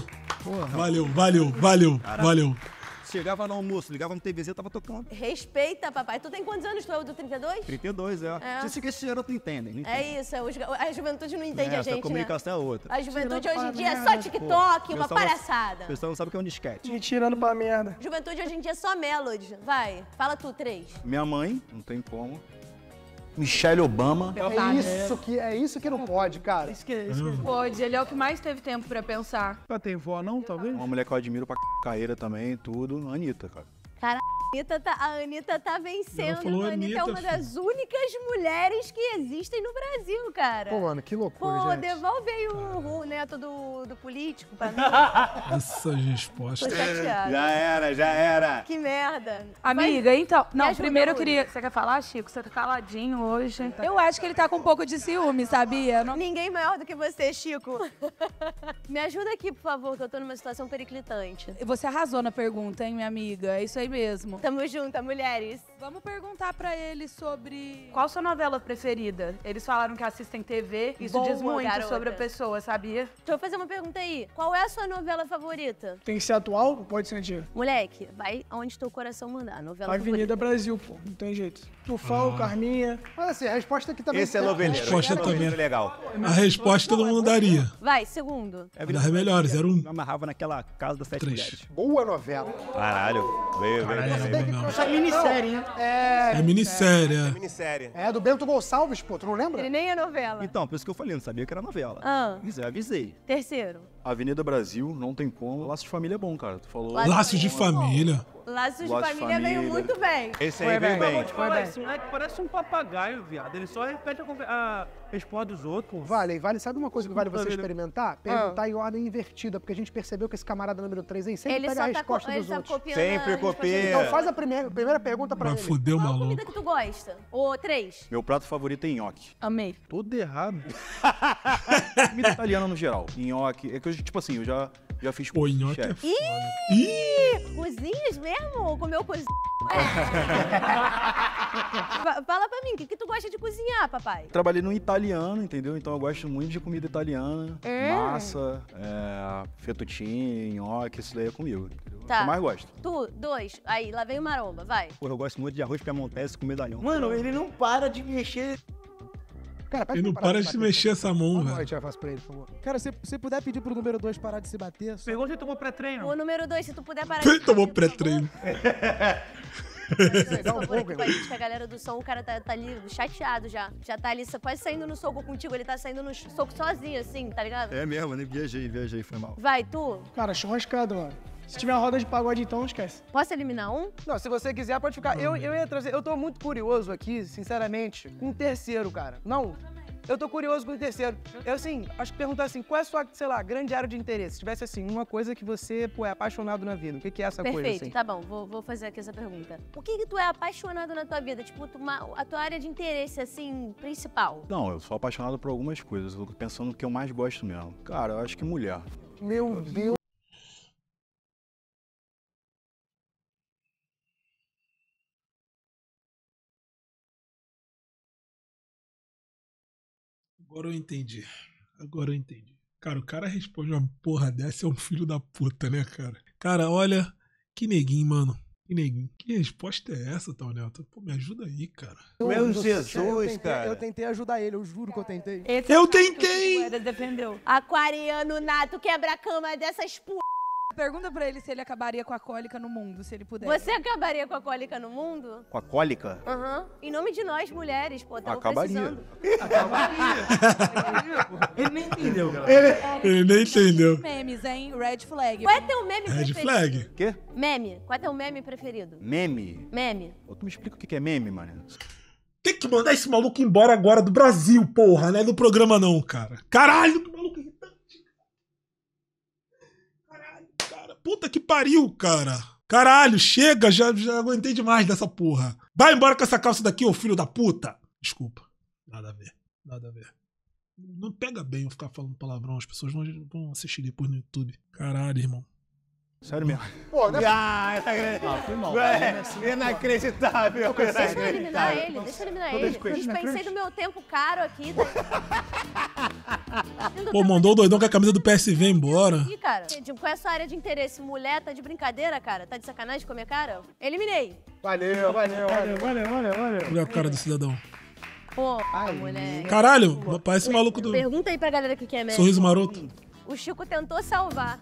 Valeu, valeu, valeu, valeu. Chegava no almoço, ligava no TVZ, tava tocando. Respeita, papai. Tu tem quantos anos? Tu é o do 32? 32, é. É. Se seguir esse ano, tu entende. não É isso, é os- a juventude não entende a Essa gente, né? comunicação é outra. A juventude Tirando hoje em dia é merda. só TikTok, Pô, uma pessoal palhaçada. O pessoal não sabe o que é um disquete. Me tirando pra merda. Juventude hoje em dia é só melody. Vai, fala tu, três. Minha mãe, não tem como. Michelle Obama. É isso que, é isso que não pode, cara. Isso que, isso que... Pode, ele é o que mais teve tempo pra pensar. Ela tem vó, não, talvez? Uma mulher que eu admiro pra c- carreira também, tudo. Anitta, cara. Cara, a Anitta tá, a Anitta tá vencendo. Falou a Anitta é uma filho. das únicas mulheres que existem no Brasil, cara. Pô, mano, que loucura, Pô, gente. devolve aí o, o neto do, do político pra mim. Essas respostas. Tô chateada. Já era, já era. Que merda. Amiga, então. Não, primeiro eu queria. Você quer falar, Chico? Você tá caladinho hoje. Eu acho que ele tá com um pouco de ciúme, sabia? Não... Ninguém maior do que você, Chico. Me ajuda aqui, por favor, que eu tô numa situação periclitante. Você arrasou na pergunta, hein, minha amiga? É isso aí mesmo. Tamo junto, mulheres. Vamos perguntar pra ele sobre. Qual sua novela preferida? Eles falaram que assistem TV. Isso Boa, diz muito garota. sobre a pessoa, sabia? Deixa eu fazer uma pergunta aí. Qual é a sua novela favorita? Tem que ser atual ou pode ser antiga? Moleque, vai onde teu coração mandar. Novela Avenida Brasil, pô. Não tem jeito. Tufão, Carminha. Mas assim, a resposta aqui também... Esse é noveleiro. Resposta esse é noveleiro também. legal. A resposta todo mundo daria. favorita. Vai, segundo. É Das melhores, era um. Eu amarrava naquela casa das sete Três. mulheres. Boa novela. Caralho. Veio, veio, veio. é mesmo. Essa minissérie, hein? É, É minissérie, é. Minissérie. é do Bento Gonçalves, pô, tu não lembra? Ele nem é novela. Então, por isso que eu falei, não sabia que era novela. Ah, Avisei, avisei. terceiro. Avenida Brasil, não tem como. Laço de família é bom, cara. Tu falou. Laço Laços de família. Laços de de família veio família. muito bem. Esse aí veio bem. Foi bem. Esse moleque parece um papagaio, viado. Ele só repete a, resposta dos outros. Vale, vale, sabe uma coisa que vale você Desculpa, experimentar? Perguntar em ordem invertida, porque a gente percebeu que esse camarada número 3 aí sempre Ele pega a tá, resposta ele dos tá outros. copiando Sempre copia. Então faz a primeira, primeira pergunta pra Vai ele. foder o Qual maluco. comida que tu gosta? Ô, três. Meu prato favorito é nhoque. Amei. Tudo errado. Comida italiana no geral. Nhoque. É que eu, tipo assim, eu já, já fiz Pô, curso de nhoque é. Ih! Cozinhas mesmo? Ou comeu cozinha? Fala pra mim, o que, que tu gosta de cozinhar, papai? Trabalhei no italiano, entendeu? Então eu gosto muito de comida italiana. Hum. Massa, é, fettuccine, nhoque, isso daí é comigo. entendeu? É o que Tá. eu mais gosto. Tu, dois. Aí, lá vem o maromba, vai. Pô, eu gosto muito de arroz piemontese com medalhão. Mano, ele não para de mexer. Cara, pede Ele não para de se mexer essa mão, velho. noite, faço pra ele, por favor. Cara, se você puder pedir pro número 2 parar de se bater. só- Pergunta se tomou pré-treino. O número dois, se tu puder parar Ele de tomou por favor. pré-treino. Dá um pouco, com a gente, que a galera do som, o cara tá, tá ali chateado já. Já tá ali quase saindo no soco contigo, ele tá saindo no soco sozinho, assim, tá ligado? É mesmo, né? Viajei, viajei, foi mal. Vai, tu. Cara, churrascado, mano. Se tiver uma roda de pagode, então esquece. Posso eliminar um? Não, se você quiser, pode ficar. Eu, eu ia trazer. Eu tô muito curioso aqui, sinceramente, com o terceiro, cara. Não. Eu tô curioso com o terceiro. Eu, assim, acho que perguntar assim, qual é a sua, sei lá, grande área de interesse? Se tivesse, assim, uma coisa que você, pô, é apaixonado na vida, o que, que é essa Perfeito, coisa, assim? tá bom, vou, vou fazer aqui essa pergunta. O que que tu é apaixonado na tua vida? Tipo, tu- uma- a tua área de interesse, assim, principal? Não, eu sou apaixonado por algumas coisas. Eu tô pensando no que eu mais gosto mesmo. Cara, eu acho que mulher. Meu Deus. Agora eu entendi. Agora eu entendi. Cara, o cara responde uma porra dessa é um filho da puta, né, cara? Cara, olha, que neguinho, mano. Que neguinho. Que resposta é essa, Tal Neto? Pô, me ajuda aí, cara. Meu Eu Jesus, tentei, cara. eu tentei ajudar ele, eu juro que eu tentei. Esse Eu é que tentei! defendeu. Aquariano nato quebra a cama dessas p... Pergunta pra ele se ele acabaria com a cólica no mundo, se ele puder. Você acabaria com a cólica no mundo? Com a cólica? Aham. Em nome de nós, mulheres, pô, tamo Acabaria. precisando. Ele nem entendeu, galera. Ele nem entendeu. Memes, hein? Red flag. Qual é teu meme Red preferido? flag. Quê? Meme. Qual é teu meme preferido? Meme? Meme. Ô, tu me explica o que que é meme, mano? Tem que mandar esse maluco embora agora do Brasil, porra. Não é do programa, não, cara. Caralho, que maluco irritante. Caralho, cara. Puta que pariu, cara. Caralho, chega, já, já aguentei demais dessa porra. Vai embora com essa calça daqui, ô filho da puta. Desculpa. Nada a ver. Nada a ver. Não pega bem eu ficar falando palavrão, as pessoas vão, vão assistir depois no YouTube. Caralho, irmão. Sério mesmo. Pô, né? Ah, inacreditável. Ah, foi mal. Ué, inacreditável. Deixa eu eliminar ele, deixa eu eliminar ele. Dispensei do meu tempo caro aqui. Pô, mandou o doidão com a camisa do PSV embora. Ih, cara. Tipo, qual é a sua área de interesse? Mulher, tá de brincadeira, cara? Tá de sacanagem com a minha cara? Eliminei. Valeu, valeu, valeu, valeu, valeu, valeu. Olha a cara do cidadão. Pô, mulher. Caralho, parece o maluco do Pergunta aí pra galera que quer mesmo. Sorriso Maroto. O Chico tentou salvar.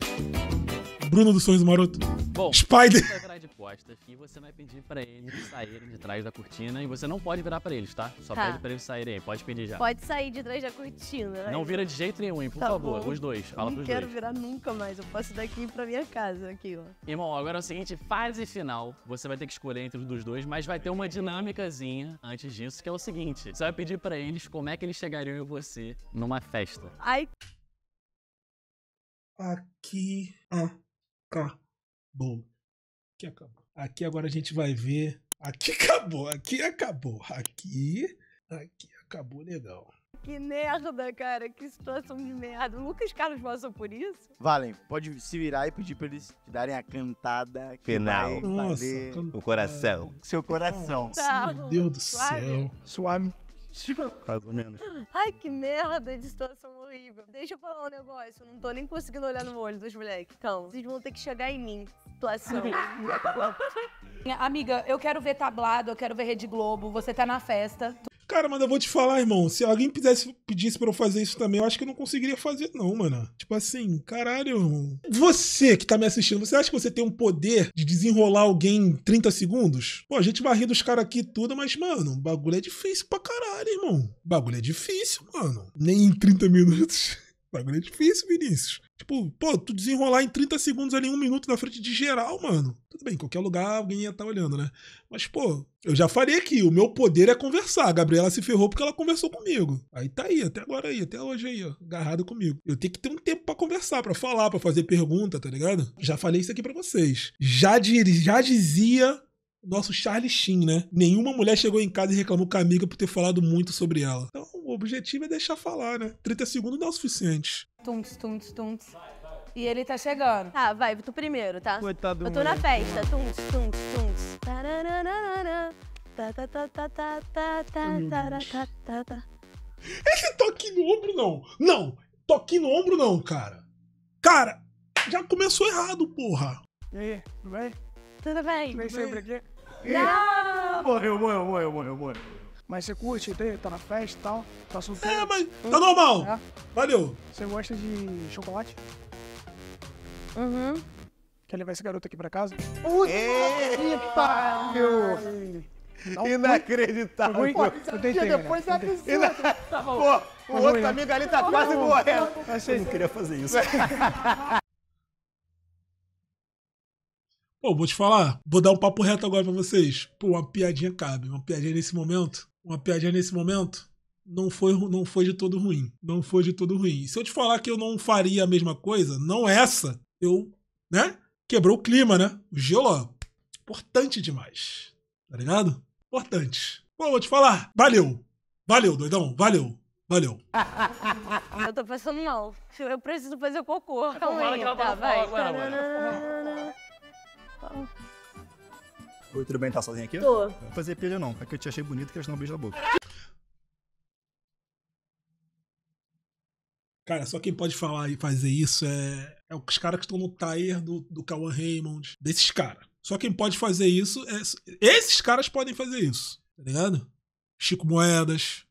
Bruno do Sorriso Maroto. Bom, Spider. você vai virar de costas e você vai pedir pra eles saírem de trás da cortina e você não pode virar pra eles, tá? Só Tá. pede pra eles saírem aí, pode pedir já. Pode sair de trás da cortina. Não Ai, vira de jeito nenhum, hein, por Tá favor, bom. os dois, fala Não pros quero dois. virar nunca mais. Eu posso ir daqui pra minha casa, aqui, ó. Irmão, agora é o seguinte, fase final, você vai ter que escolher entre os dos dois, mas vai ter uma dinâmicazinha antes disso, que é o seguinte, você vai pedir pra eles como é que eles chegariam em você numa festa. Ai, Aqui acabou. Aqui acabou. Aqui agora a gente vai ver. Aqui acabou, aqui acabou. Aqui, aqui acabou legal. que merda, cara. Que situação de merda. O Lucas Carlos passou por isso? Valen, pode se virar e pedir pra eles te darem a cantada que Final. Nossa, can- O coração. seu coração. Tá, Meu Deus do suave. céu. Suave. Mais ou menos. Ai, que merda de situação horrível. Deixa eu falar um negócio. Eu não tô nem conseguindo olhar no olho dos moleques. Então, vocês vão ter que chegar em mim. Situação. Amiga, eu quero ver tablado, eu quero ver Rede Globo, você tá na festa. Cara, mas eu vou te falar, irmão. Se alguém pedisse, pedisse pra eu fazer isso também, eu acho que eu não conseguiria fazer, não, mano. Tipo assim, caralho, irmão. Você que tá me assistindo, você acha que você tem um poder de desenrolar alguém em 30 segundos? Pô, a gente vai rir dos caras aqui tudo, mas, mano, bagulho é difícil pra caralho, irmão. Bagulho é difícil, mano. Nem em 30 minutos. Bagulho é difícil, Vinícius. Tipo, pô, tu desenrolar em 30 segundos ali, um minuto na frente de geral, mano. Tudo bem, em qualquer lugar alguém ia estar olhando, né? Mas, pô, eu já falei aqui, o meu poder é conversar. A Gabriela se ferrou porque ela conversou comigo. Aí tá aí, até agora aí, até hoje aí, ó, agarrado comigo. Eu tenho que ter um tempo pra conversar, pra falar, pra fazer pergunta, tá ligado? Já falei isso aqui pra vocês. Já, di- já dizia nosso Charlie Sheen, né? Nenhuma mulher chegou em casa e reclamou com a amiga por ter falado muito sobre ela. Então, o objetivo é deixar falar, né? 30 segundos não é o suficiente. Tunts, tunts, tunts. E ele tá chegando. Tá, vai, tu primeiro, tá? Coitado do Eu tô na festa. Tá, tá, tá, tá, tá, tá, tá, tá, tá, tá. Esse toque no ombro, não. Não, toque no ombro, não, cara. Cara, já começou errado, porra. E aí, tudo bem? Tudo bem? Vem sempre aqui. Não! Morreu, morreu, morreu, morreu, morreu. Mas você curte, tá, tá na festa e tal? Tá solteiro? É, mas tá normal. É. Valeu. Você gosta de chocolate? Uhum. Quer levar esse garoto aqui pra casa? Eita, meu. Inacreditável. Foi ruim? Eu tentei, né? depois tentei. Ina- Pô, o Foi outro ruim, né? amigo ali tá quase morrendo. Achei. Eu não queria fazer isso. Pô, vou te falar, vou dar um papo reto agora pra vocês. Pô, uma piadinha cabe. Uma piadinha nesse momento. Uma piadinha nesse momento. Não foi, não foi de todo ruim. Não foi de todo ruim. Se eu te falar que eu não faria a mesma coisa, não essa, eu, né? Quebrou o clima, né? O gelo, ó. Importante demais. Tá ligado? Importante. Pô, vou te falar. Valeu. Valeu, doidão. Valeu. Valeu. Eu tô passando mal. Eu preciso fazer cocô. Calma fala aí, tá, tá vai. falando Oi, tudo bem? Tá sozinho aqui? Tô. Não vou fazer pilha não, é que eu te achei bonito e te dar um beijo na boca. Cara, só quem pode falar e fazer isso é, é os caras que estão no tire do, do Kawan Raymond. Desses caras. Só quem pode fazer isso é. Esses caras podem fazer isso. Tá ligado? Chico Moedas.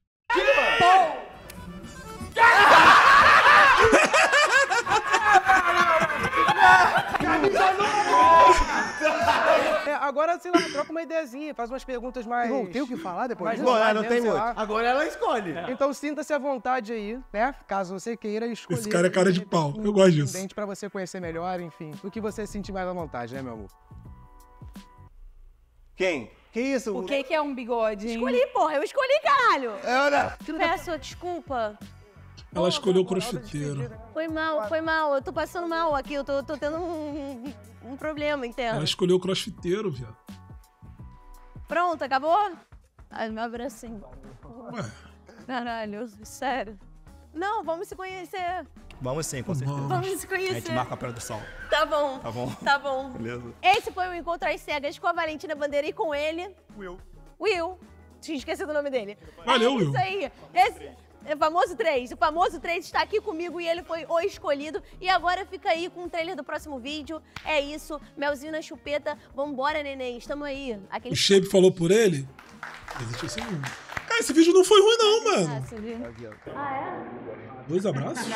É, agora, sei lá, troca uma ideiazinha, faz umas perguntas mais. Não tem o que falar depois? Bom, normais não mesmo, tem muito. lá. Agora ela escolhe. Então sinta-se à vontade aí, né? Caso você queira escolher. Esse cara é cara de pau. um Eu gosto disso. Dente pra você conhecer melhor, enfim. O que você se sentir mais à vontade, né, meu amor? Quem? Que isso? O que que é um bigode, hein? Escolhi, porra. Eu escolhi, caralho. É hora. Peço desculpa. Ela escolheu o crossfiteiro. Foi mal, foi mal. Eu tô passando mal aqui. Eu tô, tô tendo um, um problema interno. Ela escolheu o crossfiteiro, viado. Pronto, acabou? Ai, meu abracinho. Ué, Caralho, sério. Não, vamos se conhecer. Vamos sim, com certeza. Vamos se conhecer. A gente marca a produção. Tá bom. Tá bom? Tá bom. Beleza. Esse foi o Encontro às Cegas com a Valentina Bandeira e com ele... Will. Will. Tinha esquecido o nome dele. Valeu, é Will. Isso aí. Esse... É o famoso 3. O famoso 3 está aqui comigo e ele foi o escolhido. E agora fica aí com o trailer do próximo vídeo. É isso. Melzinho na chupeta. Vambora, neném. Estamos aí. Aquele... O Shape falou por ele? Existe esse mundo. Cara, esse vídeo não foi ruim, não, mano. Ah, é? Dois abraços?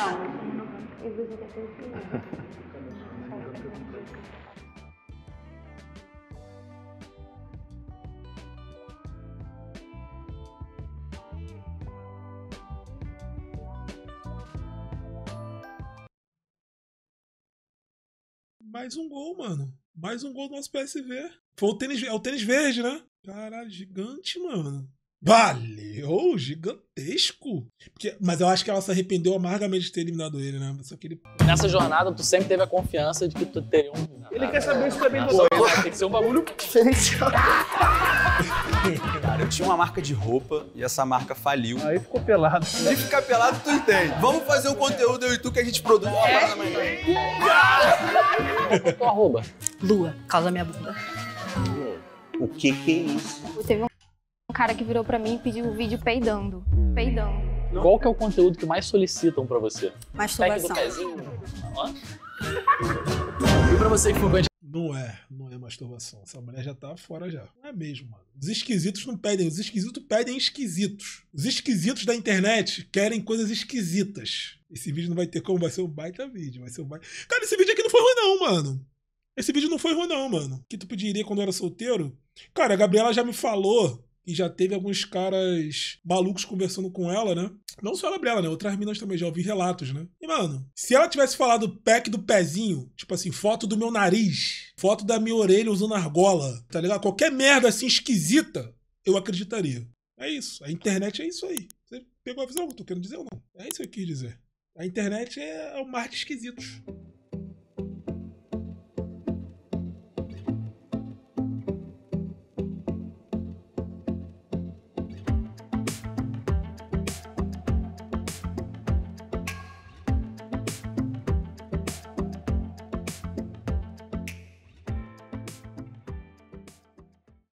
Mais um gol, mano. Mais um gol do nosso PSV. Foi o tênis, é o tênis verde, né? Caralho, gigante, mano. Valeu, gigantesco. Porque, mas eu acho que ela se arrependeu amargamente de ter eliminado ele, né? Só que ele. Nessa jornada, tu sempre teve a confiança de que tu teria um. Ele quer saber se tu é bem Pô, Tem que ser um bagulho diferencial. Cara, eu tinha uma marca de roupa e essa marca faliu. Aí ficou pelado. E ficar pelado, tu entende. Vamos fazer um conteúdo eu e tu que a gente produz Qual é tua arroba? Lua, causa minha bunda. O que que é isso? Teve um cara que virou pra mim e pediu um vídeo peidando. Peidando. Qual que é o conteúdo que mais solicitam pra você? Masturbação. Pack do pezinho? E pra você que for Não é, não é masturbação. Essa mulher já tá fora já. Não é mesmo, mano. Os esquisitos não pedem, os esquisitos pedem esquisitos. Os esquisitos da internet querem coisas esquisitas. Esse vídeo não vai ter como, vai ser um baita vídeo, vai ser um baita... Cara, esse vídeo aqui não foi ruim não, mano. Esse vídeo não foi ruim não, mano. O que tu pediria quando eu era solteiro? Cara, a Gabriela já me falou e já teve alguns caras malucos conversando com ela, né? Não só a Gabriela, né? Outras minas também, já ouvi relatos, né? E, mano, se ela tivesse falado pack do pezinho, tipo assim, foto do meu nariz, foto da minha orelha usando argola, tá ligado? Qualquer merda assim esquisita, eu acreditaria. É isso. A internet é isso aí. Você pegou a visão que eu tô querendo dizer ou não? É isso que eu quis dizer. A internet é o mar de esquisitos.